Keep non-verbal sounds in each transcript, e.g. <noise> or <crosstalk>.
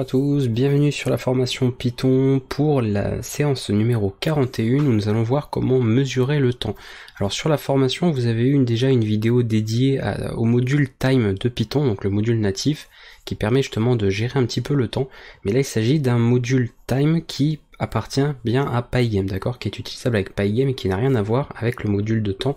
Bonjour à tous, bienvenue sur la formation Python pour la séance numéro 41 où nous allons voir comment mesurer le temps. Alors sur la formation, vous avez eu déjà une vidéo dédiée au module time de Python, donc le module natif, qui permet justement de gérer un petit peu le temps. Mais là, il s'agit d'un module time qui appartient bien à Pygame, d'accord, qui est utilisable avec Pygame et qui n'a rien à voir avec le module de temps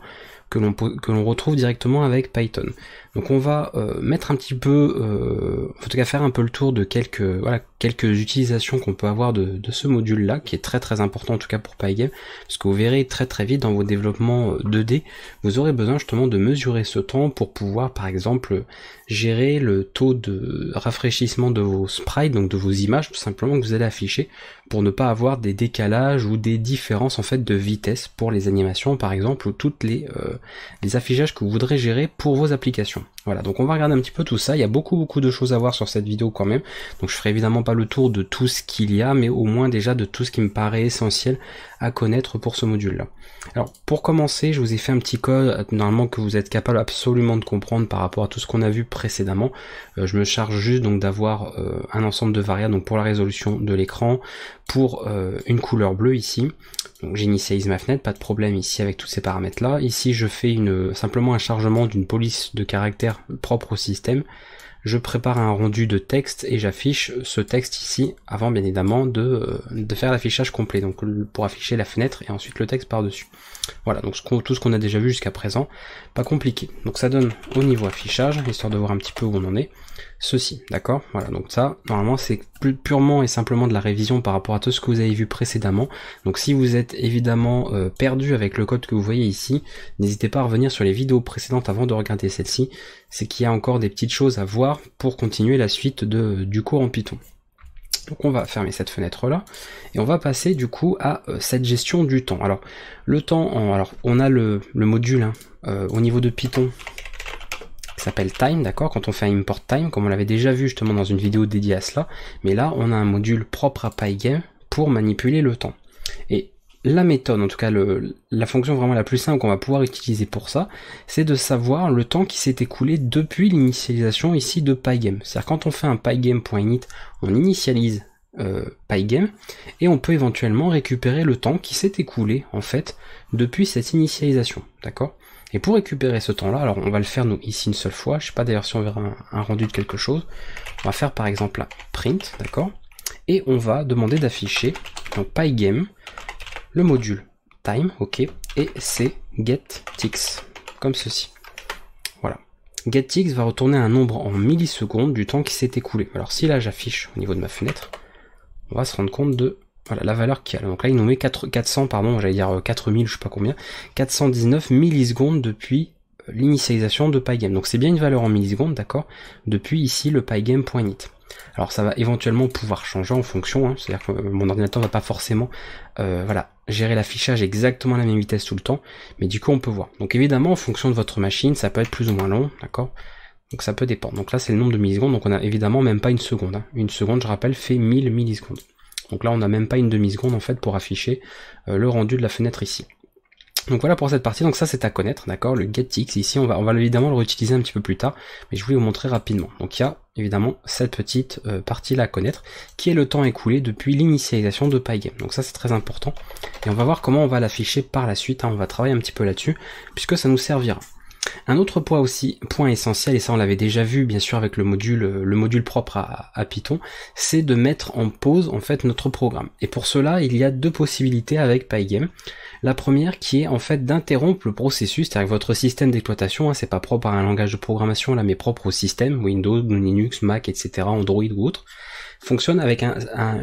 que l'on retrouve directement avec Python. Donc on va euh, mettre un petit peu, euh, en tout cas faire un peu le tour de quelques voilà quelques utilisations qu'on peut avoir de, ce module là, qui est très très important en tout cas pour Pygame, parce que vous verrez très très vite dans vos développements 2D, euh, vous aurez besoin justement de mesurer ce temps pour pouvoir par exemple gérer le taux de rafraîchissement de vos sprites, donc de vos images tout simplement que vous allez afficher, pour ne pas avoir des décalages ou des différences en fait de vitesse pour les animations par exemple ou toutes les, les affichages que vous voudrez gérer pour vos applications. awesome. Voilà, donc on va regarder un petit peu tout ça. Il y a beaucoup beaucoup de choses à voir sur cette vidéo quand même. Donc je ferai évidemment pas le tour de tout ce qu'il y a, mais au moins déjà de tout ce qui me paraît essentiel à connaître pour ce module-là. Alors pour commencer, je vous ai fait un petit code normalement que vous êtes capable absolument de comprendre par rapport à tout ce qu'on a vu précédemment. Euh, je me charge juste donc d'avoir euh, un ensemble de variables donc pour la résolution de l'écran, pour euh, une couleur bleue ici. Donc j'initialise ma fenêtre, pas de problème ici avec tous ces paramètres là. Ici je fais simplement un chargement d'une police de caractère propre au système. Je prépare un rendu de texte et j'affiche ce texte ici avant bien évidemment de, euh, faire l'affichage complet. Donc pour afficher la fenêtre et ensuite le texte par-dessus. Voilà, donc tout ce qu'on a déjà vu jusqu'à présent, pas compliqué. Donc ça donne au niveau affichage, histoire de voir un petit peu où on en est, ceci, d'accord? Voilà, donc ça, normalement c'est purement et simplement de la révision par rapport à tout ce que vous avez vu précédemment. Donc si vous êtes évidemment euh, perdu avec le code que vous voyez ici, n'hésitez pas à revenir sur les vidéos précédentes avant de regarder celle-ci. C'est qu'il y a encore des petites choses à voir pour continuer la suite de, du cours en Python. Donc on va fermer cette fenêtre là et on va passer du coup à euh, cette gestion du temps. Alors le temps, alors on a le, module hein, euh, au niveau de Python s'appelle time, d'accord Quand on fait un import time, comme on l'avait déjà vu justement dans une vidéo dédiée à cela, mais là on a un module propre à Pygame pour manipuler le temps. Et la méthode, en tout cas la fonction vraiment la plus simple qu'on va pouvoir utiliser pour ça, c'est de savoir le temps qui s'est écoulé depuis l'initialisation ici de Pygame. C'est-à-dire quand on fait un pygame.init, on initialise euh, Pygame et on peut éventuellement récupérer le temps qui s'est écoulé en fait depuis cette initialisation, d'accord? Et pour récupérer ce temps-là, alors on va le faire nous ici une seule fois. Je sais pas d'ailleurs si on verra un, rendu de quelque chose. On va faire par exemple un print, d'accord? Et on va demander d'afficher donc pygame le module time, ok, et c'est getTix, comme ceci. Voilà. GetTix va retourner un nombre en millisecondes du temps qui s'est écoulé. Alors si là j'affiche au niveau de ma fenêtre, on va se rendre compte de voilà, la valeur qu'il y a. Donc là il nous met 4, 400, pardon, j'allais dire 4000, je sais pas combien, 419 millisecondes depuis euh, l'initialisation de Pygame. Donc c'est bien une valeur en millisecondes, d'accord, depuis ici le pygame.init. Alors ça va éventuellement pouvoir changer en fonction, hein. c'est-à-dire que mon ordinateur va pas forcément euh, voilà, gérer l'affichage exactement à la même vitesse tout le temps, mais du coup on peut voir. Donc évidemment en fonction de votre machine, ça peut être plus ou moins long, d'accord Donc ça peut dépendre. Donc là c'est le nombre de millisecondes, donc on a évidemment même pas une seconde. Hein. Une seconde, je rappelle, fait 1000 millisecondes. Donc là on n'a même pas une demi-seconde en fait pour afficher euh, le rendu de la fenêtre ici. Donc voilà pour cette partie, donc ça c'est à connaître, d'accord Le getX ici, on va, évidemment le réutiliser un petit peu plus tard, mais je voulais vous montrer rapidement. Donc il y a évidemment cette petite euh, partie là à connaître, qui est le temps écoulé depuis l'initialisation de Pygame. Donc ça c'est très important, et on va voir comment on va l'afficher par la suite, hein. on va travailler un petit peu là-dessus, puisque ça nous servira. Un autre point aussi, point essentiel, et ça on l'avait déjà vu bien sûr avec le module, euh, le module propre à, Python, c'est de mettre en pause en fait notre programme. Et pour cela, il y a deux possibilités avec Pygame. La première qui est en fait d'interrompre le processus, c'est-à-dire votre système d'exploitation, hein, c'est pas propre à un langage de programmation là, mais propre au système, Windows, Linux, Mac, etc., Android ou autre fonctionne avec un,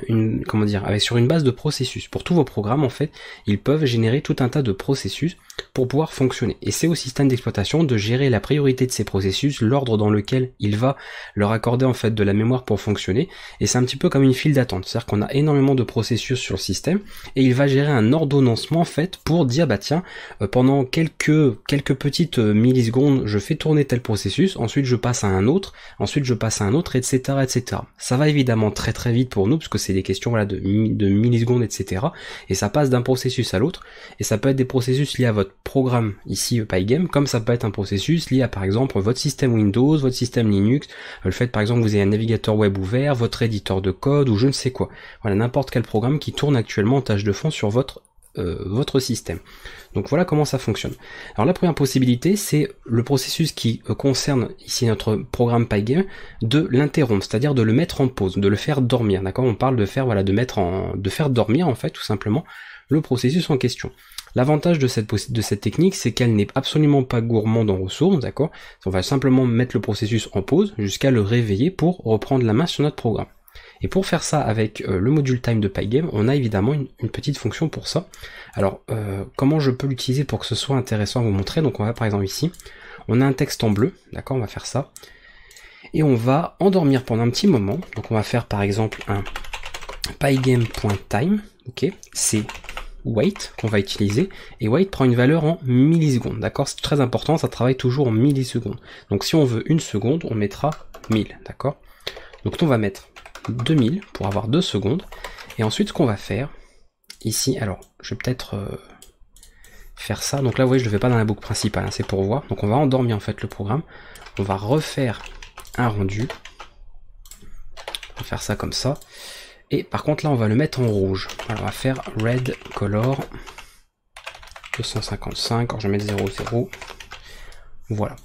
une comment dire avec sur une base de processus. Pour tous vos programmes en fait, ils peuvent générer tout un tas de processus pour pouvoir fonctionner. Et c'est au système d'exploitation de gérer la priorité de ces processus, l'ordre dans lequel il va leur accorder en fait de la mémoire pour fonctionner. Et c'est un petit peu comme une file d'attente, c'est-à-dire qu'on a énormément de processus sur le système et il va gérer un ordonnancement en fait pour dire bah tiens euh, pendant quelques quelques petites euh, millisecondes je fais tourner tel processus, ensuite je passe à un autre, ensuite je passe à un autre, etc. etc. Ça va évidemment très très vite pour nous, parce que c'est des questions voilà, de, de millisecondes, etc. Et ça passe d'un processus à l'autre, et ça peut être des processus liés à votre programme, ici Pygame, comme ça peut être un processus lié à par exemple votre système Windows, votre système Linux, le fait par exemple que vous ayez un navigateur web ouvert, votre éditeur de code ou je ne sais quoi. Voilà, n'importe quel programme qui tourne actuellement en tâche de fond sur votre euh, votre système. Donc voilà comment ça fonctionne. Alors la première possibilité, c'est le processus qui euh, concerne ici notre programme Pygame de l'interrompre, c'est-à-dire de le mettre en pause, de le faire dormir. D'accord? On parle de faire voilà de mettre en de faire dormir en fait tout simplement le processus en question. L'avantage de cette, de cette technique, c'est qu'elle n'est absolument pas gourmande en ressources, d'accord? On va simplement mettre le processus en pause jusqu'à le réveiller pour reprendre la main sur notre programme. Et pour faire ça avec euh, le module time de Pygame, on a évidemment une, petite fonction pour ça. Alors, euh, comment je peux l'utiliser pour que ce soit intéressant à vous montrer? Donc on va par exemple ici, on a un texte en bleu, d'accord, on va faire ça. Et on va endormir pendant un petit moment. Donc on va faire par exemple un pygame.time, ok, c'est wait qu'on va utiliser, et wait prend une valeur en millisecondes, d'accord? C'est très important, ça travaille toujours en millisecondes. Donc si on veut une seconde, on mettra 1000, d'accord? Donc on va mettre 2000 pour avoir 2 secondes. Et ensuite, ce qu'on va faire, ici, alors, je vais peut-être euh, faire ça. Donc là, vous voyez, je ne le fais pas dans la boucle principale, hein, c'est pour voir. Donc on va endormir en fait le programme. On va refaire un rendu. On va faire ça comme ça. Et par contre, là, on va le mettre en rouge. Alors, on va faire red color 255. Alors, je vais mettre 00. Voilà.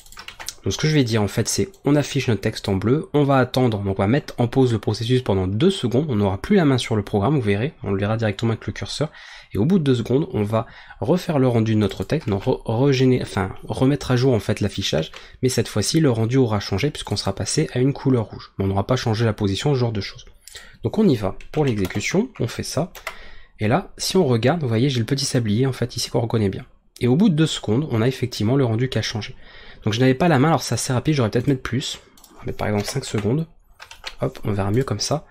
Donc ce que je vais dire en fait c'est on affiche notre texte en bleu, on va attendre, on va mettre en pause le processus pendant deux secondes, on n'aura plus la main sur le programme, vous verrez, on le verra directement avec le curseur, et au bout de deux secondes, on va refaire le rendu de notre texte, donc enfin remettre à jour en fait l'affichage, mais cette fois-ci le rendu aura changé puisqu'on sera passé à une couleur rouge. Mais on n'aura pas changé la position, ce genre de choses. Donc on y va. Pour l'exécution, on fait ça. Et là, si on regarde, vous voyez, j'ai le petit sablier en fait ici qu'on reconnaît bien. Et au bout de deux secondes, on a effectivement le rendu qui a changé. Donc je n'avais pas la main, alors c'est assez rapide, j'aurais peut-être mettre plus. On va mettre par exemple 5 secondes. Hop, on verra mieux comme ça.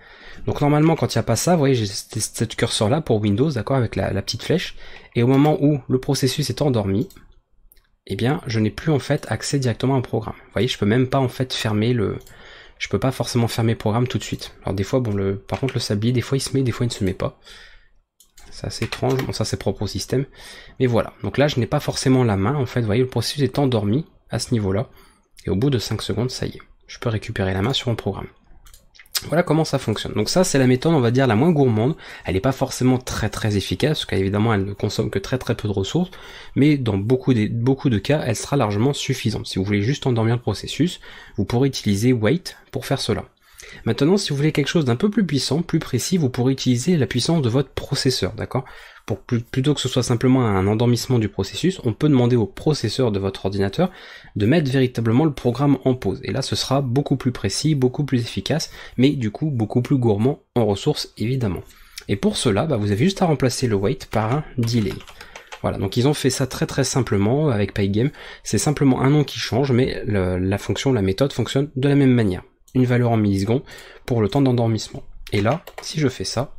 Donc normalement quand il n'y a pas ça, vous voyez j'ai cette curseur là pour Windows, d'accord, avec la, petite flèche. Et au moment où le processus est endormi, eh bien je n'ai plus en fait accès directement à un programme. Vous voyez, je peux même pas en fait fermer le... Je peux pas forcément fermer le programme tout de suite. Alors des fois, bon, le, par contre le sablier, des fois il se met, des fois il ne se met pas. C'est assez étrange, bon ça c'est propre au système. Mais voilà, donc là je n'ai pas forcément la main, en fait, vous voyez, le processus est endormi, à ce niveau-là. Et au bout de 5 secondes, ça y est, je peux récupérer la main sur mon programme. Voilà comment ça fonctionne. Donc ça, c'est la méthode, on va dire, la moins gourmande. Elle n'est pas forcément très très efficace, parce qu'évidemment, elle ne consomme que très très peu de ressources, mais dans beaucoup de cas, elle sera largement suffisante. Si vous voulez juste endormir le processus, vous pourrez utiliser Wait pour faire cela. Maintenant, si vous voulez quelque chose d'un peu plus puissant, plus précis, vous pourrez utiliser la puissance de votre processeur, d'accord? Pour plutôt que ce soit simplement un endormissement du processus, on peut demander au processeur de votre ordinateur de mettre véritablement le programme en pause. Et là, ce sera beaucoup plus précis, beaucoup plus efficace, mais du coup beaucoup plus gourmand en ressources évidemment. Et pour cela, bah, vous avez juste à remplacer le wait par un delay. Voilà, donc ils ont fait ça très très simplement avec Pygame. C'est simplement un nom qui change, mais la fonction, la méthode fonctionne de la même manière. Une valeur en millisecondes pour le temps d'endormissement. Et là, si je fais ça,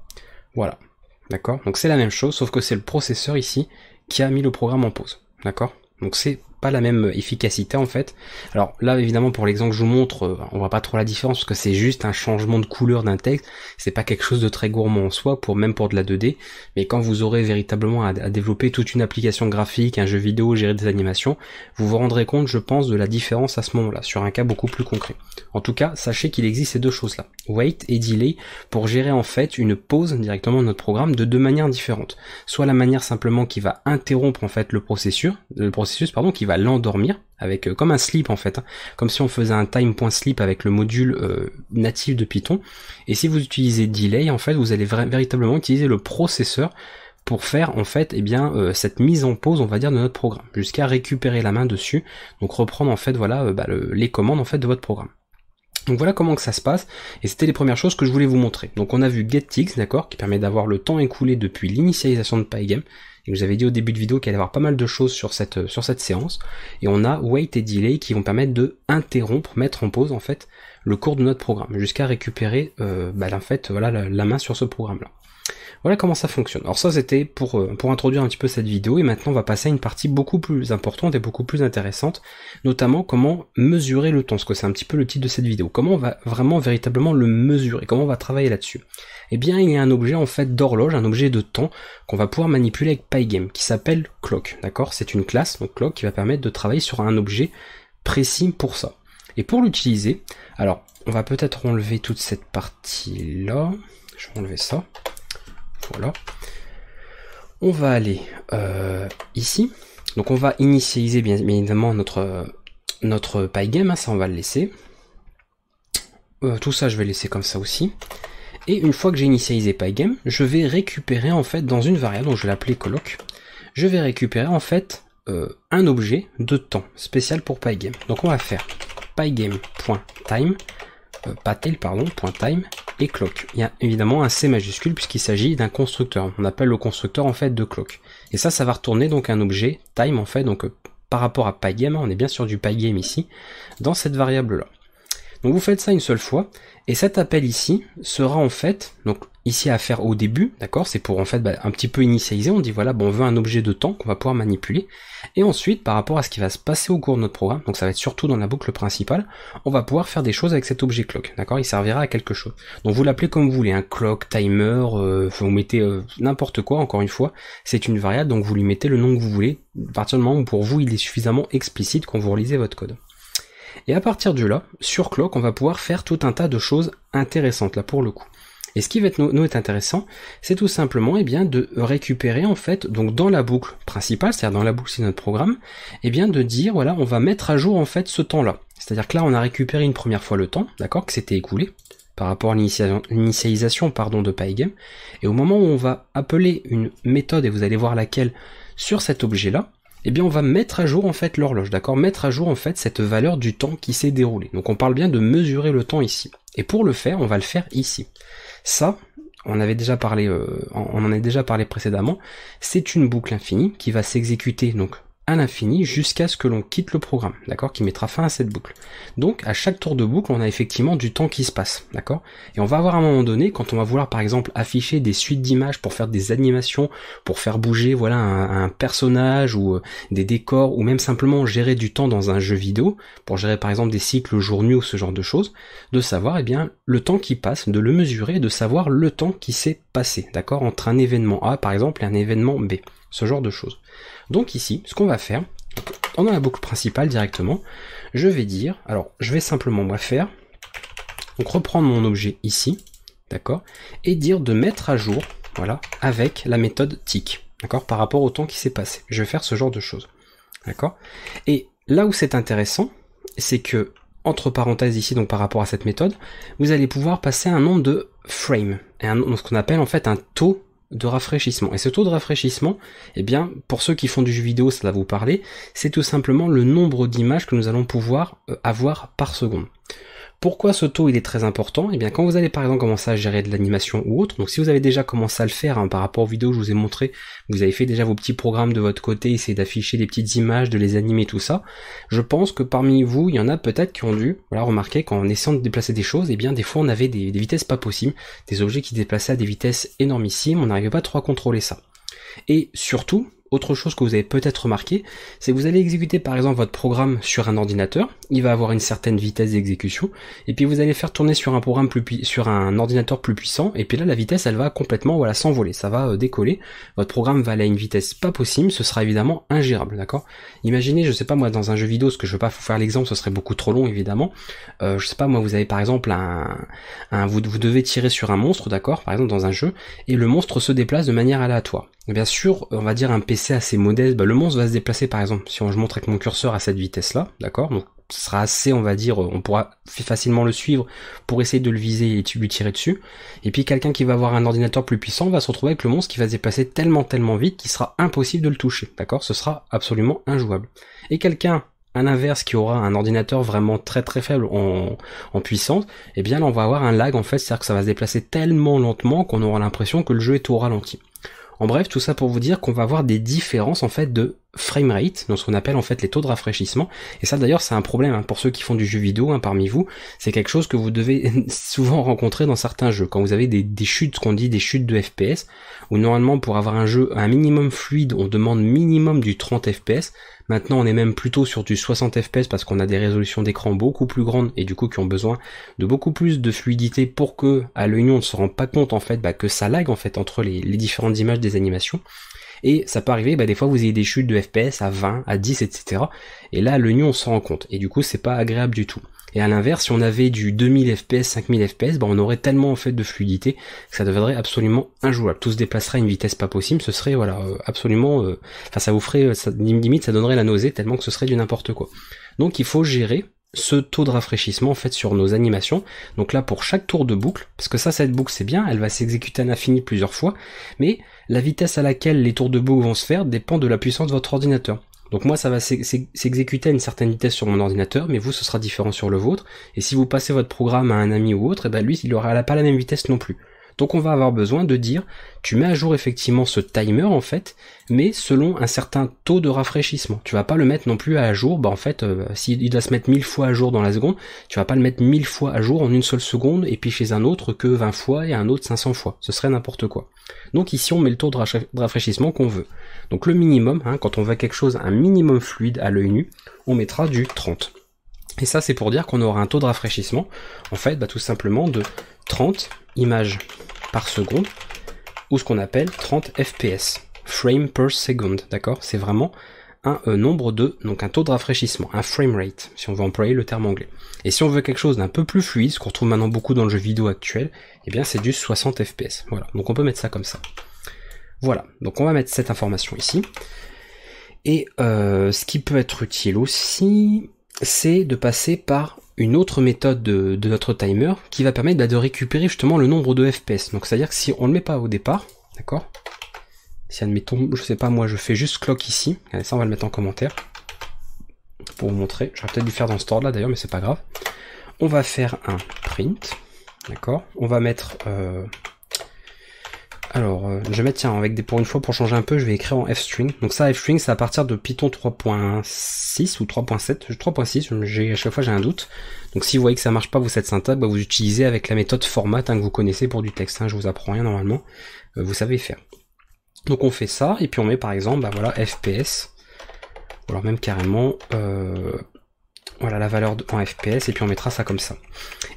voilà, D'accord? Donc c'est la même chose, sauf que c'est le processeur ici qui a mis le programme en pause. D'accord? Donc c'est la même efficacité en fait. Alors là évidemment pour l'exemple que je vous montre, euh, on voit pas trop la différence parce que c'est juste un changement de couleur d'un texte, c'est pas quelque chose de très gourmand en soi pour même pour de la 2D, mais quand vous aurez véritablement à, développer toute une application graphique, un jeu vidéo, gérer des animations, vous vous rendrez compte je pense de la différence à ce moment-là, sur un cas beaucoup plus concret. En tout cas, sachez qu'il existe ces deux choses-là, wait et delay, pour gérer en fait une pause directement de notre programme de deux manières différentes. Soit la manière simplement qui va interrompre en fait le processus, le processus pardon, qui va l'endormir avec euh, comme un sleep en fait, hein. comme si on faisait un time.sleep avec le module euh, natif de Python. Et si vous utilisez delay, en fait, vous allez véritablement utiliser le processeur pour faire en fait eh bien euh, cette mise en pause on va dire de notre programme jusqu'à récupérer la main dessus donc reprendre en fait voilà bah, les commandes en fait de votre programme donc voilà comment que ça se passe, et c'était les premières choses que je voulais vous montrer. Donc on a vu getTix, d'accord, qui permet d'avoir le temps écoulé depuis l'initialisation de Pygame, et vous avez dit au début de vidéo qu'il allait y avoir pas mal de choses sur cette, sur cette séance. Et on a wait et delay qui vont permettre de interrompre, mettre en pause en fait le cours de notre programme, jusqu'à récupérer euh, bah, en fait voilà la, main sur ce programme là. Voilà comment ça fonctionne. Alors ça c'était pour, euh, pour introduire un petit peu cette vidéo et maintenant on va passer à une partie beaucoup plus importante et beaucoup plus intéressante, notamment comment mesurer le temps, parce que c'est un petit peu le titre de cette vidéo. Comment on va vraiment véritablement le mesurer, comment on va travailler là-dessus? Eh bien il y a un objet en fait d'horloge, un objet de temps qu'on va pouvoir manipuler avec Pygame qui s'appelle Clock, d'accord? C'est une classe, donc Clock, qui va permettre de travailler sur un objet précis pour ça. Et pour l'utiliser, alors on va peut-être enlever toute cette partie là, je vais enlever ça. Voilà. On va aller euh, ici. Donc on va initialiser bien, évidemment notre, Pygame, hein, ça on va le laisser. Euh, tout ça je vais laisser comme ça aussi. Et une fois que j'ai initialisé Pygame, je vais récupérer en fait dans une variable, donc je vais l'appeler colloc, je vais récupérer en fait euh, un objet de temps spécial pour Pygame. Donc on va faire pygame.time patel pardon, .time et clock. Il y a évidemment un C majuscule puisqu'il s'agit d'un constructeur. On appelle le constructeur en fait de clock. Et ça, ça va retourner donc un objet time en fait, donc euh, par rapport à pygame, on est bien sur du pygame ici, dans cette variable là. Donc vous faites ça une seule fois, et cet appel ici sera en fait, donc ici à faire au début, d'accord C'est pour en fait bah, un petit peu initialiser, on dit voilà, bon on veut un objet de temps qu'on va pouvoir manipuler, et ensuite par rapport à ce qui va se passer au cours de notre programme, donc ça va être surtout dans la boucle principale, on va pouvoir faire des choses avec cet objet clock, d'accord Il servira à quelque chose. Donc vous l'appelez comme vous voulez, un clock, timer, euh, vous mettez euh, n'importe quoi, encore une fois, c'est une variable, donc vous lui mettez le nom que vous voulez, à partir du moment où pour vous il est suffisamment explicite quand vous relisez votre code. Et à partir de là, sur Clock, on va pouvoir faire tout un tas de choses intéressantes là pour le coup. Et ce qui va être, nous, être intéressant, c'est tout simplement eh bien, de récupérer en fait, donc dans la boucle principale, c'est-à-dire dans la boucle c'est notre programme, eh bien de dire voilà, on va mettre à jour en fait ce temps-là. C'est-à-dire que là on a récupéré une première fois le temps, d'accord, que c'était écoulé par rapport à l'initialisation pardon de Pygame, et au moment où on va appeler une méthode et vous allez voir laquelle sur cet objet-là, eh bien on va mettre à jour en fait l'horloge, d'accord? Mettre à jour en fait cette valeur du temps qui s'est déroulé. Donc on parle bien de mesurer le temps ici. Et pour le faire, on va le faire ici. Ça, on euh, on en a déjà parlé précédemment, c'est une boucle infinie qui va s'exécuter donc à l'infini jusqu'à ce que l'on quitte le programme, d'accord, qui mettra fin à cette boucle. Donc à chaque tour de boucle, on a effectivement du temps qui se passe, d'accord? Et on va avoir un moment donné, quand on va vouloir par exemple afficher des suites d'images pour faire des animations, pour faire bouger voilà un, personnage ou euh, des décors, ou même simplement gérer du temps dans un jeu vidéo, pour gérer par exemple des cycles jour-nuit ou ce genre de choses, de savoir eh bien le temps qui passe, de le mesurer, de savoir le temps qui s'est passé, d'accord, entre un événement A par exemple et un événement B, ce genre de choses. Donc ici, ce qu'on va faire, dans la boucle principale directement, je vais dire, alors je vais simplement moi faire, donc reprendre mon objet ici, d'accord, et dire de mettre à jour, voilà, avec la méthode tick, d'accord, par rapport au temps qui s'est passé. Je vais faire ce genre de choses, d'accord. Et là où c'est intéressant, c'est que entre parenthèses ici, donc par rapport à cette méthode, vous allez pouvoir passer un nombre de frames, et ce qu'on appelle en fait un taux de rafraîchissement. Et ce taux de rafraîchissement, eh bien, pour ceux qui font du jeu vidéo, ça va vous parler, c'est tout simplement le nombre d'images que nous allons pouvoir euh, avoir par seconde. Pourquoi ce taux il est très important? Eh bien quand vous allez par exemple commencer à gérer de l'animation ou autre, donc si vous avez déjà commencé à le faire hein, par rapport aux vidéos que je vous ai montré, vous avez fait déjà vos petits programmes de votre côté, essayer d'afficher des petites images, de les animer, tout ça, je pense que parmi vous, il y en a peut-être qui ont dû voilà, remarquer qu'en essayant de déplacer des choses, eh bien des fois on avait des, des vitesses pas possibles, des objets qui déplaçaient à des vitesses énormissimes, on n'arrivait pas trop à contrôler ça. Et surtout, autre chose que vous avez peut-être remarqué, c'est que vous allez exécuter par exemple votre programme sur un ordinateur, il va avoir une certaine vitesse d'exécution, et puis vous allez faire tourner sur un programme plus sur un ordinateur plus puissant, et puis là la vitesse elle va complètement voilà s'envoler, ça va euh, décoller, votre programme va aller à une vitesse pas possible, ce sera évidemment ingérable, d'accord? Imaginez, je sais pas moi dans un jeu vidéo, ce que je veux pas vous faire l'exemple, ce serait beaucoup trop long évidemment, euh, je sais pas moi vous avez par exemple un, un vous, vous devez tirer sur un monstre, d'accord, par exemple dans un jeu, et le monstre se déplace de manière aléatoire. Bien sûr, on va dire un PC assez modeste, bah, le monstre va se déplacer par exemple, si on, je montre avec mon curseur à cette vitesse-là, d'accord? Donc ce sera assez, on va dire, on pourra facilement le suivre pour essayer de le viser et lui tirer dessus. Et puis quelqu'un qui va avoir un ordinateur plus puissant va se retrouver avec le monstre qui va se déplacer tellement tellement vite qu'il sera impossible de le toucher, d'accord? Ce sera absolument injouable. Et quelqu'un à l'inverse qui aura un ordinateur vraiment très très faible en, en puissance, eh bien là on va avoir un lag en fait, c'est-à-dire que ça va se déplacer tellement lentement qu'on aura l'impression que le jeu est au ralenti. En bref, tout ça pour vous dire qu'on va avoir des différences en fait de frame rate, donc ce qu'on appelle en fait les taux de rafraîchissement. Et ça d'ailleurs c'est un problème hein, pour ceux qui font du jeu vidéo hein, parmi vous. C'est quelque chose que vous devez <laughs> souvent rencontrer dans certains jeux. Quand vous avez des, des chutes, qu'on dit des chutes de FPS, où normalement pour avoir un jeu un minimum fluide, on demande minimum du 30 FPS. Maintenant, on est même plutôt sur du 60 fps parce qu'on a des résolutions d'écran beaucoup plus grandes et du coup qui ont besoin de beaucoup plus de fluidité pour que à l'œil on ne se rend pas compte en fait bah, que ça lag en fait entre les, différentes images des animations. Et ça peut arriver, bah, des fois vous ayez des chutes de FPS à 20, à 10, etc. Et là, le nu on se rend compte. Et du coup, c'est pas agréable du tout. Et à l'inverse, si on avait du 2000 fps, 5000 fps, bah on aurait tellement en fait de fluidité que ça deviendrait absolument injouable. Tout se déplacerait à une vitesse pas possible, ce serait voilà euh, absolument, euh, enfin ça vous ferait, ça, limite ça donnerait la nausée tellement que ce serait du n'importe quoi. Donc il faut gérer ce taux de rafraîchissement en fait sur nos animations. Donc là pour chaque tour de boucle, parce que ça cette boucle c'est bien, elle va s'exécuter à l'infini plusieurs fois, mais la vitesse à laquelle les tours de boucle vont se faire dépend de la puissance de votre ordinateur. Donc moi ça va s'exécuter à une certaine vitesse sur mon ordinateur, mais vous ce sera différent sur le vôtre. Et si vous passez votre programme à un ami ou autre, et eh ben lui il aura pas la même vitesse non plus. Donc on va avoir besoin de dire, tu mets à jour effectivement ce timer en fait, mais selon un certain taux de rafraîchissement. Tu vas pas le mettre non plus à jour, bah en fait, euh, s'il doit se mettre 1000 fois à jour dans la seconde, tu vas pas le mettre 1000 fois à jour en une seule seconde, et puis chez un autre que 20 fois et un autre 500 fois. Ce serait n'importe quoi. Donc ici on met le taux de rafraîchissement qu'on veut. Donc le minimum, hein, quand on veut quelque chose, un minimum fluide à l'œil nu, on mettra du 30. Et ça c'est pour dire qu'on aura un taux de rafraîchissement, en fait, bah, tout simplement de 30 images par seconde, ou ce qu'on appelle 30 fps, frame per second, d'accord? C'est vraiment un euh, nombre de, donc un taux de rafraîchissement, un frame rate, si on veut employer le terme anglais. Et si on veut quelque chose d'un peu plus fluide, ce qu'on retrouve maintenant beaucoup dans le jeu vidéo actuel, eh bien c'est du 60 fps. Voilà, donc on peut mettre ça comme ça. Voilà, donc on va mettre cette information ici. Et euh, ce qui peut être utile aussi, c'est de passer par une autre méthode de, notre timer qui va permettre bah, de récupérer justement le nombre de FPS. Donc c'est-à-dire que si on ne le met pas au départ, d'accord? Si admettons, je sais pas moi, je fais juste clock ici, ça on va le mettre en commentaire pour vous montrer. J'aurais peut-être dû faire dans ce ordre là d'ailleurs, mais c'est pas grave. On va faire un print, d'accord? On va mettre euh, alors, euh, je vais tiens, avec des, pour une fois, pour changer un peu, je vais écrire en f-string. Donc ça, f-string, c'est à partir de Python 3.6 ou 3.7, 3.6, j'ai, à chaque fois j'ai un doute. Donc si vous voyez que ça marche pas, vous cette syntaxe, bah, vous utilisez avec la méthode format hein, que vous connaissez pour du texte. Hein, je vous apprends rien normalement, euh, vous savez faire. Donc on fait ça, et puis on met par exemple, bah voilà, fps, ou alors même carrément, euh, voilà la valeur en FPS et puis on mettra ça comme ça.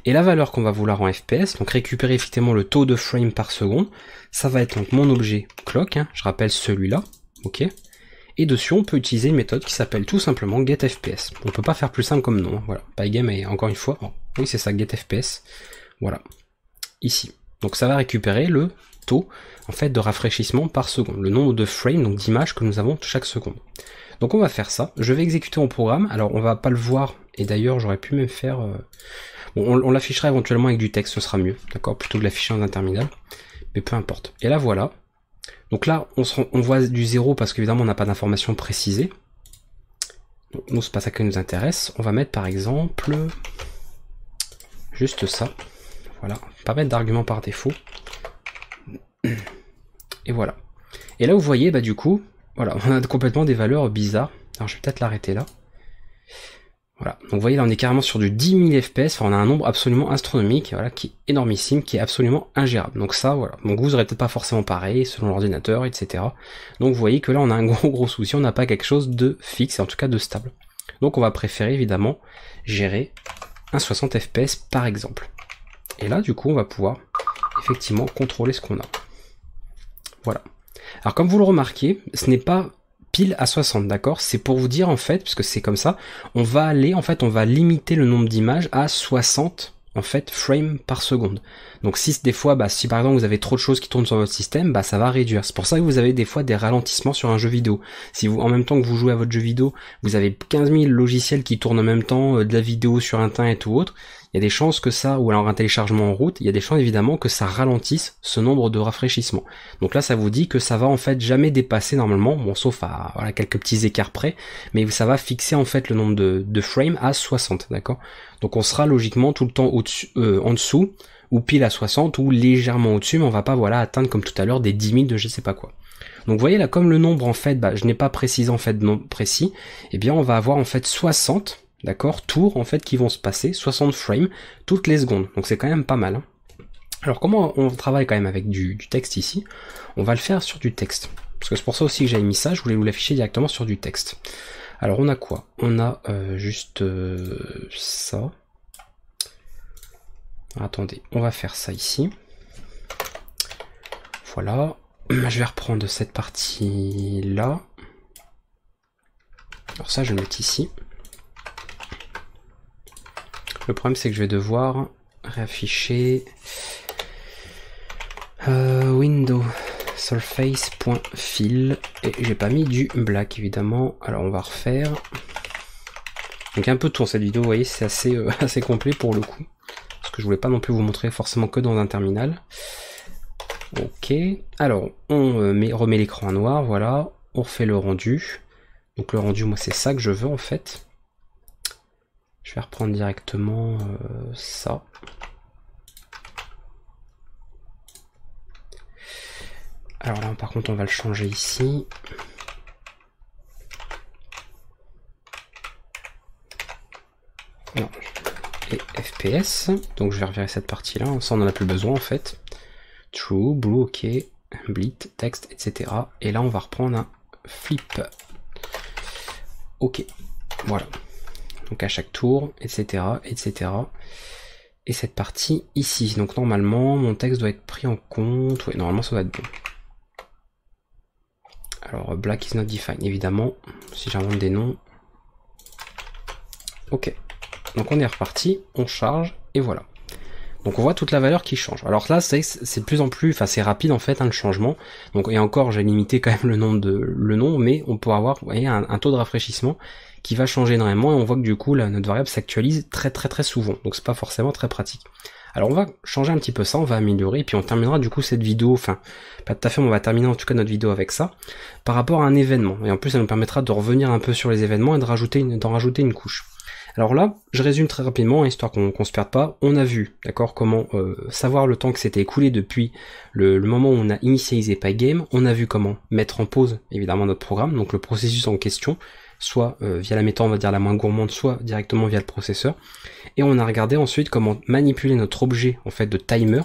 Et la valeur qu'on va vouloir en FPS, donc récupérer effectivement le taux de frame par seconde, ça va être donc mon objet clock, hein, je rappelle celui-là, ok Et dessus on peut utiliser une méthode qui s'appelle tout simplement getFPS. On peut pas faire plus simple comme nom, hein, voilà. Pygame et encore une fois, oui c'est ça, getFPS, voilà, ici. Donc ça va récupérer le taux en fait de rafraîchissement par seconde, le nombre de frames, donc d'images que nous avons chaque seconde. Donc on va faire ça. Je vais exécuter mon programme. Alors on va pas le voir. Et d'ailleurs j'aurais pu même faire... Euh, on, l'affichera éventuellement avec du texte, ce sera mieux. D'accord? Plutôt que l'afficher en interminable. Mais peu importe. Et là voilà. Donc là on, on voit du zéro parce qu'évidemment on n'a pas d'informations précisées. Donc, nous c'est pas ça qui nous intéresse. On va mettre par exemple... Juste ça. Voilà. Pas mettre d'argument par défaut. Et voilà. Et là vous voyez, bah du coup, voilà, on a complètement des valeurs bizarres. Alors je vais peut-être l'arrêter là. Voilà, donc vous voyez là on est carrément sur du 10 000 fps, on a un nombre absolument astronomique, voilà, qui est énormissime, qui est absolument ingérable. Donc ça, voilà, donc vous aurez peut-être pas forcément pareil selon l'ordinateur, etc. Donc vous voyez que là on a un <laughs> gros gros souci, on n'a pas quelque chose de fixe, en tout cas de stable. Donc on va préférer évidemment gérer un 60 fps par exemple. Et là du coup on va pouvoir effectivement contrôler ce qu'on a. Voilà. Alors comme vous le remarquez, ce n'est pas pile à 60, d'accord? C'est pour vous dire en fait, puisque c'est comme ça, on va aller, en fait, on va limiter le nombre d'images à 60 en fait frames par seconde. Donc si des fois, bah, si par exemple vous avez trop de choses qui tournent sur votre système, bah ça va réduire. C'est pour ça que vous avez des fois des ralentissements sur un jeu vidéo. Si vous, en même temps que vous jouez à votre jeu vidéo, vous avez 15 000 logiciels qui tournent en même temps, euh, de la vidéo sur internet ou autre, il y a des chances que ça, ou alors un téléchargement en route, il y a des chances évidemment que ça ralentisse ce nombre de rafraîchissements. Donc là, ça vous dit que ça va en fait jamais dépasser normalement, bon sauf à quelques petits écarts près, mais ça va fixer en fait le nombre de, de frames à 60, d'accord? Donc on sera logiquement tout le temps au-dessus, euh, en dessous, ou pile à 60, ou légèrement au-dessus, mais on va pas voilà atteindre comme tout à l'heure des 10 000 de je sais pas quoi. Donc vous voyez là, comme le nombre en fait, bah, je n'ai pas précisé en fait de nombre précis, eh bien on va avoir en fait 60, d'accord, tours en fait qui vont se passer, 60 frames toutes les secondes. Donc c'est quand même pas mal. Hein. Alors comment on travaille quand même avec du, texte ici? On va le faire sur du texte. Parce que c'est pour ça aussi que j'avais mis ça, je voulais vous l'afficher directement sur du texte. Alors on a quoi? On a euh, juste euh, ça. Attendez, on va faire ça ici. Voilà. Je vais reprendre cette partie là. Alors ça, je le mets ici. Le problème, c'est que je vais devoir réafficher euh, window et j'ai pas mis du black évidemment. Alors on va refaire. Donc un peu tout cette vidéo, vous voyez, c'est assez, euh, <laughs> assez complet pour le coup. Parce que je voulais pas non plus vous montrer forcément que dans un terminal. Ok, alors on euh, remet l'écran en noir, voilà, on refait le rendu. Donc le rendu, moi c'est ça que je veux en fait. Je vais reprendre directement euh, ça. Alors là par contre on va le changer ici. Et FPS, donc je vais revirer cette partie là, ça on en a plus besoin en fait. True, Blue, OK, Blit, Text, etc. Et là, on va reprendre un flip. OK, voilà. Donc à chaque tour, etc., etc. Et cette partie ici. Donc normalement, mon texte doit être pris en compte. Oui, normalement, ça va être bon. Alors, black is not defined, évidemment. Si j'invente des noms. Ok. Donc on est reparti, on charge, et voilà. Donc on voit toute la valeur qui change. Alors là, c'est de plus en plus, enfin c'est rapide en fait hein, le changement. Donc et encore, j'ai limité quand même le nombre de le nombre, mais on peut avoir, vous voyez, un, taux de rafraîchissement qui va changer énormément et on voit que du coup là, notre variable s'actualise très très très souvent. Donc c'est pas forcément très pratique. Alors on va changer un petit peu ça, on va améliorer, et puis on terminera du coup cette vidéo, enfin pas tout à fait, mais on va terminer en tout cas notre vidéo avec ça, par rapport à un événement. Et en plus ça nous permettra de revenir un peu sur les événements et de rajouter d'en rajouter une couche. Alors là, je résume très rapidement, histoire qu'on ne se perde pas. On a vu, d'accord, comment euh, savoir le temps que s'était écoulé depuis le, moment où on a initialisé Pygame. On a vu comment mettre en pause, évidemment, notre programme, donc le processus en question, soit euh, via la méthode, on va dire, la moins gourmande, soit directement via le processeur. Et on a regardé ensuite comment manipuler notre objet, en fait, de timer,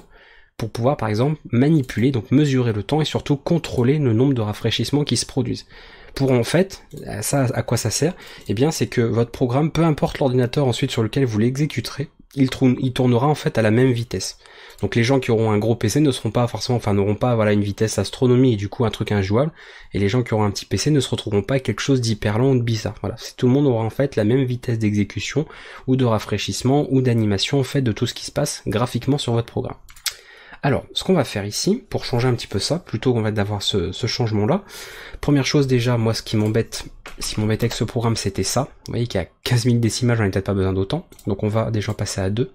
pour pouvoir, par exemple, manipuler, donc mesurer le temps et surtout contrôler le nombre de rafraîchissements qui se produisent pour en fait, ça à quoi ça sert? Eh bien c'est que votre programme, peu importe l'ordinateur ensuite sur lequel vous l'exécuterez, il, tournera en fait à la même vitesse. Donc les gens qui auront un gros PC ne seront pas forcément, enfin n'auront pas voilà une vitesse astronomie et du coup un truc injouable. Et les gens qui auront un petit PC ne se retrouveront pas avec quelque chose d'hyper lent ou de bizarre. Voilà, tout le monde aura en fait la même vitesse d'exécution ou de rafraîchissement ou d'animation en fait de tout ce qui se passe graphiquement sur votre programme. Alors, ce qu'on va faire ici, pour changer un petit peu ça, plutôt qu'on va d'avoir ce, changement-là, première chose déjà, moi ce qui m'embête, si m'embêtait avec ce programme, c'était ça. Vous voyez qu'il y a 15 000 décimales, j'en ai peut-être pas besoin d'autant. Donc on va déjà passer à 2.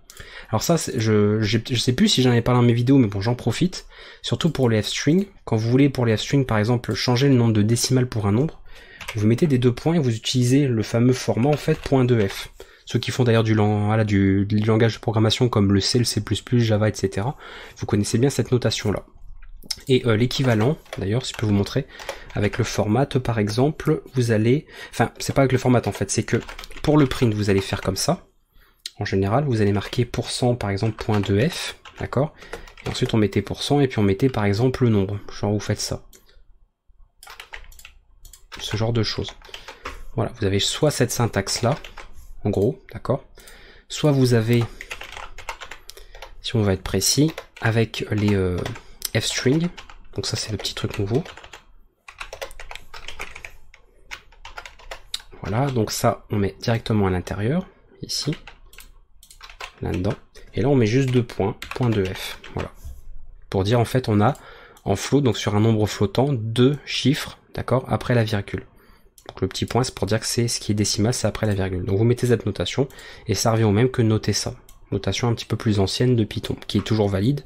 Alors ça, je, je sais plus si j'en ai parlé dans mes vidéos, mais bon, j'en profite. Surtout pour les f-strings. Quand vous voulez, pour les f-strings, par exemple, changer le nombre de décimales pour un nombre, vous mettez des deux points et vous utilisez le fameux format, en fait, .2f ceux qui font d'ailleurs du, langage de programmation comme le C, le C++, Java, etc. Vous connaissez bien cette notation-là. Et euh, l'équivalent, d'ailleurs, si je peux vous montrer, avec le format, par exemple, vous allez... Enfin, c'est pas avec le format en fait, c'est que pour le print, vous allez faire comme ça. En général, vous allez marquer %, par exemple, .2f, d'accord? Et ensuite, on mettait %, et puis on mettait, par exemple, le nombre. Genre, vous faites ça. Ce genre de choses. Voilà, vous avez soit cette syntaxe-là, en gros, d'accord? Soit vous avez, si on va être précis, avec les euh, f-string, donc ça c'est le petit truc nouveau. Voilà, donc ça on met directement à l'intérieur, ici, là-dedans. Et là on met juste deux points, point de f, voilà. Pour dire en fait on a en float, donc sur un nombre flottant, deux chiffres, d'accord, après la virgule. Donc le petit point, c'est pour dire que c'est ce qui est décimal, c'est après la virgule. Donc vous mettez cette notation, et ça revient au même que noter ça. Notation un petit peu plus ancienne de Python, qui est toujours valide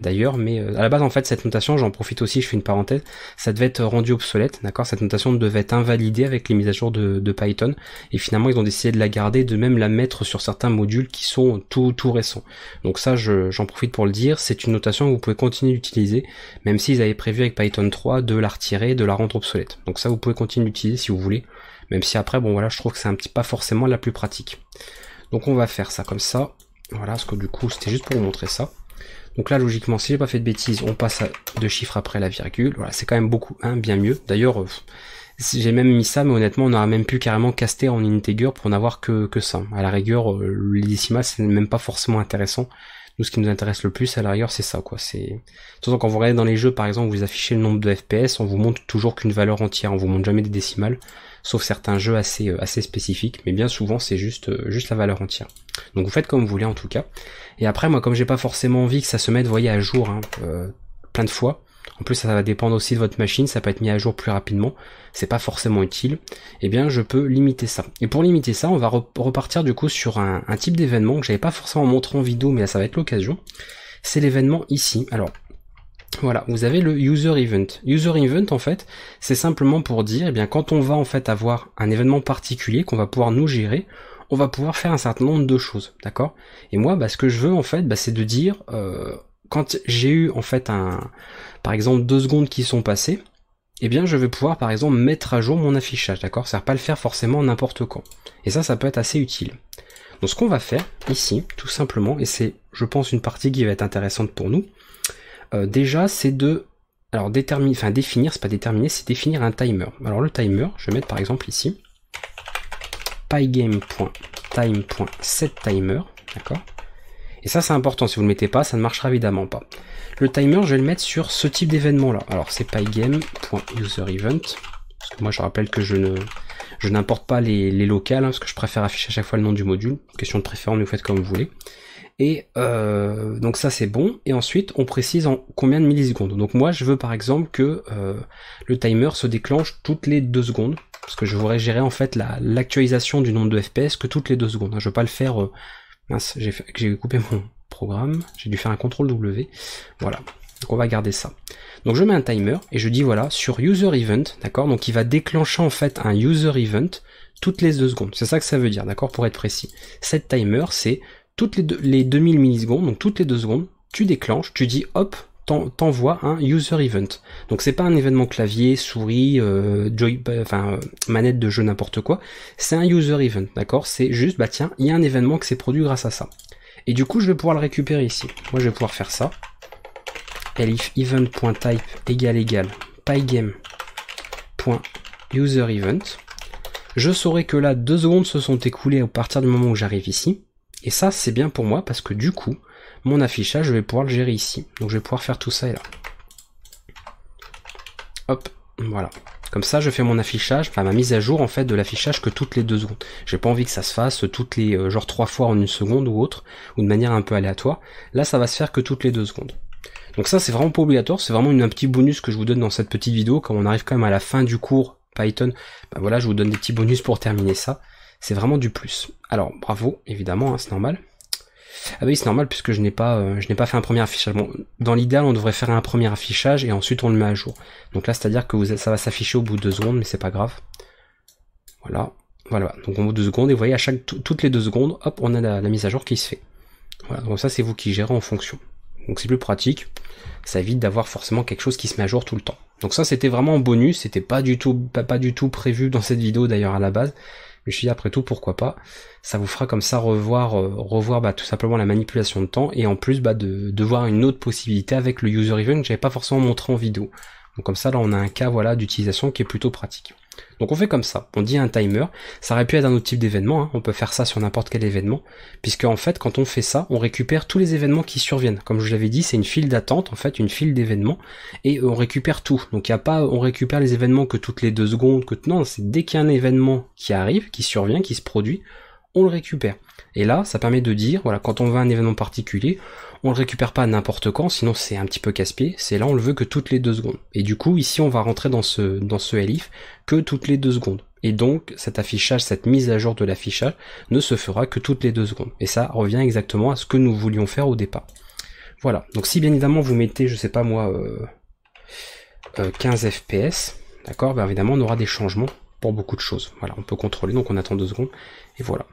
d'ailleurs, mais euh, à la base en fait cette notation, j'en profite aussi, je fais une parenthèse, ça devait être rendu obsolète, d'accord? Cette notation devait être invalidée avec les mises à jour de, Python, et finalement ils ont décidé de la garder, de même la mettre sur certains modules qui sont tout tout récents. Donc ça, j'en profite pour le dire, c'est une notation que vous pouvez continuer d'utiliser, même s'ils avaient prévu avec Python 3 de la retirer, de la rendre obsolète. Donc ça, vous pouvez continuer d'utiliser si vous voulez, même si après, bon voilà, je trouve que c'est un petit pas forcément la plus pratique. Donc on va faire ça comme ça. Voilà, parce que du coup, c'était juste pour vous montrer ça. Donc là, logiquement, si j'ai pas fait de bêtises, on passe à deux chiffres après la virgule. Voilà, c'est quand même beaucoup, hein, bien mieux. D'ailleurs, euh, j'ai même mis ça, mais honnêtement, on aurait même pu carrément caster en integer pour n'avoir que, ça. À la rigueur, euh, les décimales, c'est même pas forcément intéressant. Nous, ce qui nous intéresse le plus, à la rigueur, c'est ça, quoi. C'est, quand vous regardez dans les jeux, par exemple, vous affichez le nombre de FPS, on vous montre toujours qu'une valeur entière, on vous montre jamais des décimales, sauf certains jeux assez, euh, assez spécifiques, mais bien souvent, c'est juste, euh, juste la valeur entière. Donc vous faites comme vous voulez, en tout cas. Et après, moi, comme j'ai pas forcément envie que ça se mette, voyez, à jour, hein, euh, plein de fois, en plus ça va dépendre aussi de votre machine, ça peut être mis à jour plus rapidement, c'est pas forcément utile, eh bien je peux limiter ça. Et pour limiter ça, on va repartir du coup sur un, type d'événement que j'avais pas forcément montré en vidéo, mais là ça va être l'occasion. C'est l'événement ici. Alors voilà, vous avez le user event. User event en fait, c'est simplement pour dire, eh bien quand on va en fait avoir un événement particulier qu'on va pouvoir nous gérer, on va pouvoir faire un certain nombre de choses, d'accord? Et moi, bah, ce que je veux en fait, bah, c'est de dire, euh, quand j'ai eu en fait un, par exemple deux secondes qui sont passées, eh bien je vais pouvoir par exemple mettre à jour mon affichage, d'accord? Ça va pas le faire forcément n'importe quand. Et ça, ça peut être assez utile. Donc ce qu'on va faire ici, tout simplement, et c'est je pense une partie qui va être intéressante pour nous, euh, déjà c'est de alors déterminer, enfin définir, c'est pas déterminer, c'est définir un timer. Alors le timer, je vais mettre par exemple ici pygame.time.setTimer, d'accord? Et ça c'est important, si vous ne le mettez pas, ça ne marchera évidemment pas. Le timer, je vais le mettre sur ce type d'événement là. Alors c'est pygame.userEvent, parce que moi je rappelle que je ne je n'importe pas les, les locales, hein, parce que je préfère afficher à chaque fois le nom du module. Question de préférence, vous faites comme vous voulez. Et euh, donc ça c'est bon. Et ensuite on précise en combien de millisecondes. Donc moi je veux par exemple que euh, le timer se déclenche toutes les deux secondes. Parce que je voudrais gérer en fait l'actualisation du nombre de FPS que toutes les deux secondes. Je veux pas le faire euh, Mince, j'ai coupé mon programme, j'ai dû faire un CTRL W. Voilà, donc on va garder ça. Donc je mets un timer et je dis voilà, sur user event, d'accord, donc il va déclencher en fait un user event toutes les deux secondes. C'est ça que ça veut dire, d'accord, pour être précis. Cette timer, c'est toutes les, deux, les 2000 millisecondes, donc toutes les deux secondes, tu déclenches, tu dis hop, t'envoie un user event. Donc c'est pas un événement clavier, souris, euh, joy, enfin euh, manette de jeu n'importe quoi. C'est un user event, d'accord? C'est juste bah tiens, il y a un événement qui s'est produit grâce à ça. Et du coup je vais pouvoir le récupérer ici. Moi je vais pouvoir faire ça. elif event.type égal égal pygame.userEvent. Je saurai que là deux secondes se sont écoulées à partir du moment où j'arrive ici. Et ça c'est bien pour moi parce que du coup mon affichage, je vais pouvoir le gérer ici. Donc je vais pouvoir faire tout ça et là. Hop, voilà. Comme ça, je fais mon affichage, enfin ma mise à jour en fait de l'affichage que toutes les deux secondes. J'ai pas envie que ça se fasse toutes les euh, genre trois fois en une seconde ou autre, ou de manière un peu aléatoire. Là, ça va se faire que toutes les deux secondes. Donc ça, c'est vraiment pas obligatoire, c'est vraiment un petit bonus que je vous donne dans cette petite vidéo. Quand on arrive quand même à la fin du cours Python, ben voilà, je vous donne des petits bonus pour terminer ça. C'est vraiment du plus. Alors, bravo, évidemment, hein, c'est normal. Ah oui, c'est normal puisque je n'ai pas, euh, pas fait un premier affichage. Bon, dans l'idéal, on devrait faire un premier affichage et ensuite on le met à jour. Donc là, c'est-à-dire que vous, ça va s'afficher au bout de deux secondes, mais c'est pas grave. Voilà, voilà. Donc au bout de deux secondes, et vous voyez, à chaque, toutes les deux secondes, hop, on a la, mise à jour qui se fait. Voilà, donc ça, c'est vous qui gérez en fonction. Donc c'est plus pratique. Ça évite d'avoir forcément quelque chose qui se met à jour tout le temps. Donc ça, c'était vraiment un bonus. C'était pas du tout, pas du tout prévu dans cette vidéo d'ailleurs à la base. Je suis dit après tout pourquoi pas? Ça vous fera comme ça revoir, euh, revoir bah, tout simplement la manipulation de temps et en plus bah, de, de voir une autre possibilité avec le user event que j'avais pas forcément montré en vidéo. Donc comme ça là on a un cas voilà d'utilisation qui est plutôt pratique. Donc on fait comme ça, on dit un timer, ça aurait pu être un autre type d'événement, hein. on peut faire ça sur n'importe quel événement, puisque en fait quand on fait ça, on récupère tous les événements qui surviennent. Comme je l'avais dit, c'est une file d'attente, en fait une file d'événements, et on récupère tout. Donc il n'y a pas, on récupère les événements que toutes les deux secondes, que non, c'est dès qu'il y a un événement qui arrive, qui survient, qui se produit, on le récupère. Et là, ça permet de dire, voilà, quand on veut un événement particulier, on le récupère pas n'importe quand, sinon c'est un petit peu casse-pied. C'est là, on le veut que toutes les deux secondes. Et du coup, ici, on va rentrer dans ce, dans ce elif que toutes les deux secondes. Et donc cet affichage, cette mise à jour de l'affichage ne se fera que toutes les deux secondes. Et ça revient exactement à ce que nous voulions faire au départ. Voilà, donc si bien évidemment vous mettez, je sais pas moi, 15 fps, d'accord, bien évidemment on aura des changements pour beaucoup de choses. Voilà, on peut contrôler, donc on attend deux secondes, et voilà.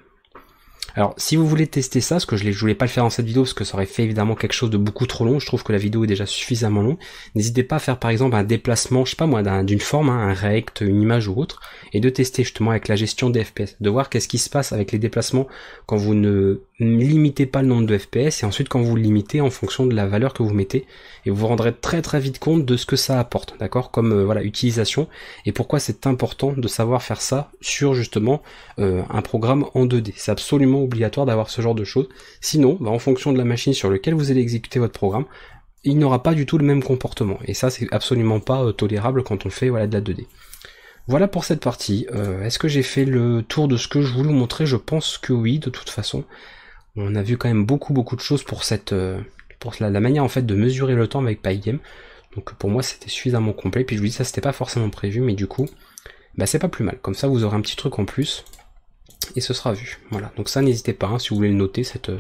Alors, si vous voulez tester ça, ce que je ne voulais pas le faire dans cette vidéo, parce que ça aurait fait évidemment quelque chose de beaucoup trop long, je trouve que la vidéo est déjà suffisamment longue, n'hésitez pas à faire par exemple un déplacement, je sais pas moi, d'une forme, hein, un rect, une image ou autre, et de tester justement avec la gestion des FPS, de voir qu'est-ce qui se passe avec les déplacements quand vous ne limitez pas le nombre de FPS, et ensuite quand vous le limitez en fonction de la valeur que vous mettez, et vous vous rendrez très très vite compte de ce que ça apporte, d'accord, comme euh, voilà utilisation, et pourquoi c'est important de savoir faire ça sur justement euh, un programme en 2D. C'est absolument obligatoire d'avoir ce genre de choses. Sinon, bah, en fonction de la machine sur laquelle vous allez exécuter votre programme, il n'aura pas du tout le même comportement. Et ça, c'est absolument pas euh, tolérable quand on fait voilà, de la 2D. Voilà pour cette partie. Euh, est-ce que j'ai fait le tour de ce que je voulais vous montrer? Je pense que oui, de toute façon. On a vu quand même beaucoup beaucoup de choses pour cette euh, pour la, manière en fait de mesurer le temps avec Pygame. Donc pour moi c'était suffisamment complet. Puis je vous dis ça c'était pas forcément prévu, mais du coup, bah c'est pas plus mal. Comme ça vous aurez un petit truc en plus et ce sera vu. Voilà, donc ça n'hésitez pas, hein, si vous voulez le noter, cette, euh,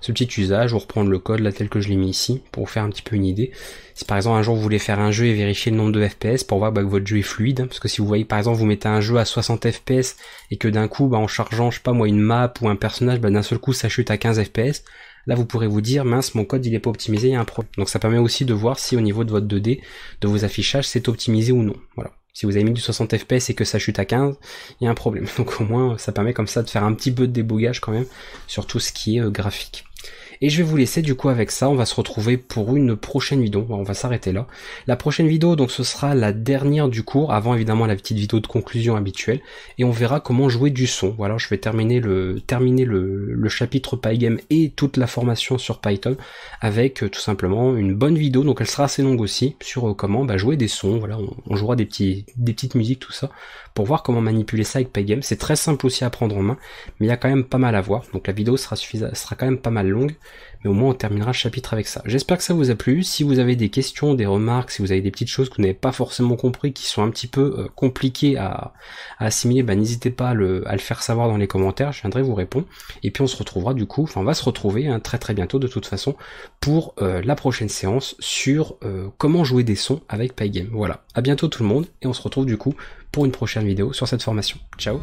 ce petit usage, ou reprendre le code là tel que je l'ai mis ici, pour vous faire un petit peu une idée. Si par exemple un jour vous voulez faire un jeu et vérifier le nombre de FPS pour voir bah, que votre jeu est fluide, hein, parce que si vous voyez par exemple vous mettez un jeu à 60 FPS et que d'un coup bah, en chargeant je sais pas moi une map ou un personnage, bah, d'un seul coup ça chute à 15 FPS, là vous pourrez vous dire mince mon code il est pas optimisé, il y a un problème. Donc ça permet aussi de voir si au niveau de votre 2D, de vos affichages, c'est optimisé ou non. Voilà. Si vous avez mis du 60 fps et que ça chute à 15, il y a un problème. <laughs> Donc au moins, ça permet comme ça de faire un petit peu de débogage quand même sur tout ce qui est euh, graphique. Et je vais vous laisser du coup avec ça, on va se retrouver pour une prochaine vidéo, on va s'arrêter là. La prochaine vidéo donc ce sera la dernière du cours, avant évidemment la petite vidéo de conclusion habituelle, et on verra comment jouer du son. Voilà, je vais terminer le, terminer le, le chapitre Pygame et toute la formation sur Python avec euh, tout simplement une bonne vidéo, donc elle sera assez longue aussi, sur euh, comment bah, jouer des sons, voilà, on, jouera des, petits, des petites musiques, tout ça, pour voir comment manipuler ça avec Pygame. C'est très simple aussi à prendre en main, mais il y a quand même pas mal à voir, donc la vidéo sera, sera quand même pas mal longue mais au moins on terminera le chapitre avec ça. J'espère que ça vous a plu. Si vous avez des questions, des remarques, si vous avez des petites choses que vous n'avez pas forcément compris, qui sont un petit peu euh, compliquées à, assimiler, bah, n'hésitez pas à le, faire savoir dans les commentaires, je viendrai vous répondre. Et puis on se retrouvera du coup, enfin on va se retrouver hein, très très bientôt de toute façon pour euh, la prochaine séance sur euh, comment jouer des sons avec Pygame. Voilà, à bientôt tout le monde et on se retrouve du coup pour une prochaine vidéo sur cette formation. Ciao